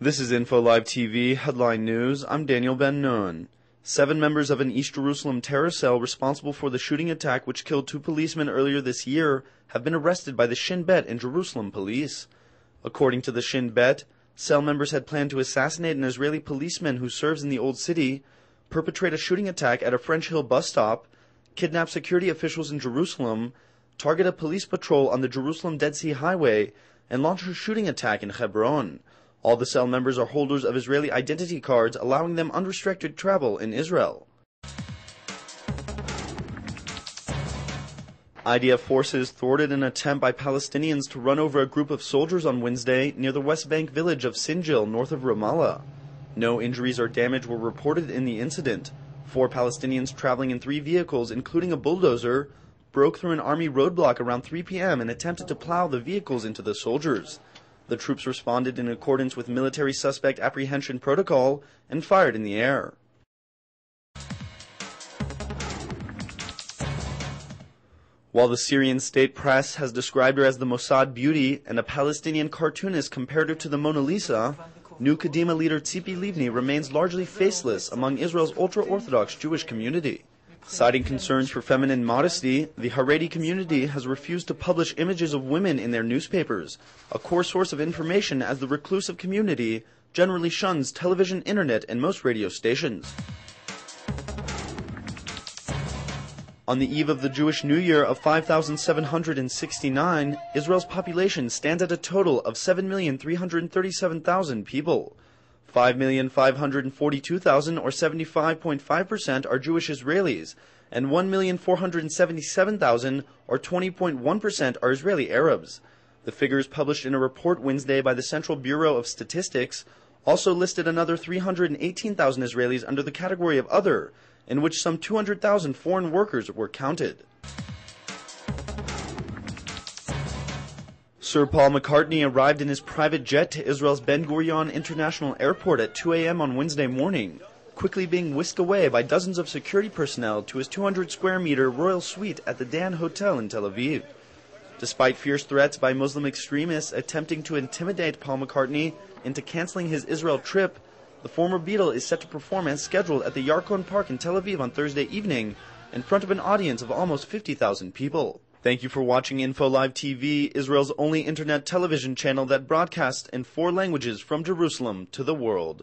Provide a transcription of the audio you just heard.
This is Info Live TV headline news. I'm Daniel Ben Nun. Seven members of an East Jerusalem terror cell responsible for the shooting attack which killed two policemen earlier this year have been arrested by the Shin Bet and Jerusalem police. According to the Shin Bet, cell members had planned to assassinate an Israeli policeman who serves in the Old City, perpetrate a shooting attack at a French Hill bus stop, kidnap security officials in Jerusalem, target a police patrol on the Jerusalem Dead Sea Highway, and launch a shooting attack in Hebron. All the cell members are holders of Israeli identity cards, allowing them unrestricted travel in Israel. IDF forces thwarted an attempt by Palestinians to run over a group of soldiers on Wednesday near the West Bank village of Sinjil, north of Ramallah. No injuries or damage were reported in the incident. Four Palestinians traveling in three vehicles, including a bulldozer, broke through an army roadblock around 3 p.m. and attempted to plow the vehicles into the soldiers. The troops responded in accordance with military suspect apprehension protocol and fired in the air. While the Syrian state press has described her as the Mossad beauty and a Palestinian cartoonist compared her to the Mona Lisa, new Kadima leader Tzipi Livni remains largely faceless among Israel's ultra-Orthodox Jewish community. Citing concerns for feminine modesty, the Haredi community has refused to publish images of women in their newspapers, a core source of information as the reclusive community generally shuns television, internet, and most radio stations. On the eve of the Jewish New Year of 5,769, Israel's population stands at a total of 7,337,000 people. 5,542,000 or 75.5% are Jewish Israelis, and 1,477,000 or 20.1% are Israeli Arabs. The figures published in a report Wednesday by the Central Bureau of Statistics also listed another 318,000 Israelis under the category of other, in which some 200,000 foreign workers were counted. Sir Paul McCartney arrived in his private jet to Israel's Ben Gurion International Airport at 2 a.m. on Wednesday morning, quickly being whisked away by dozens of security personnel to his 200 square meter royal suite at the Dan Hotel in Tel Aviv. Despite fierce threats by Muslim extremists attempting to intimidate Paul McCartney into canceling his Israel trip, the former Beatle is set to perform as scheduled at the Yarkon Park in Tel Aviv on Thursday evening in front of an audience of almost 50,000 people. Thank you for watching Info Live TV, Israel's only internet television channel that broadcasts in four languages from Jerusalem to the world.